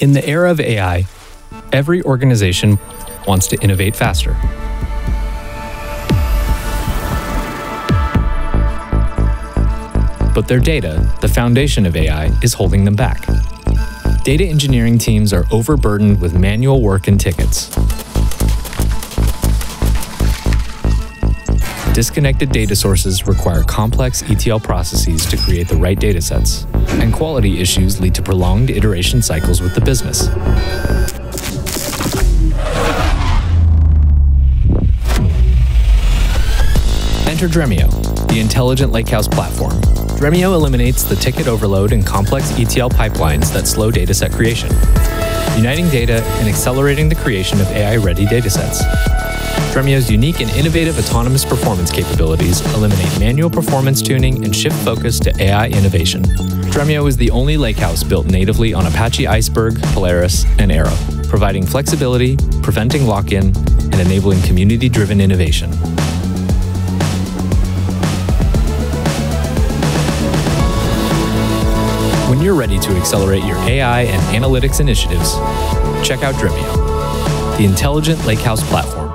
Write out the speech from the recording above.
In the era of AI, every organization wants to innovate faster. But their data, the foundation of AI, is holding them back. Data engineering teams are overburdened with manual work and tickets. Disconnected data sources require complex ETL processes to create the right datasets, and quality issues lead to prolonged iteration cycles with the business. Enter Dremio, the intelligent lakehouse platform. Dremio eliminates the ticket overload and complex ETL pipelines that slow dataset creation, uniting data and accelerating the creation of AI-ready datasets. Dremio's unique and innovative autonomous performance capabilities eliminate manual performance tuning and shift focus to AI innovation. Dremio is the only lakehouse built natively on Apache Iceberg, Polaris, and Arrow, providing flexibility, preventing lock-in, and enabling community-driven innovation. When you're ready to accelerate your AI and analytics initiatives, check out Dremio, the intelligent lakehouse platform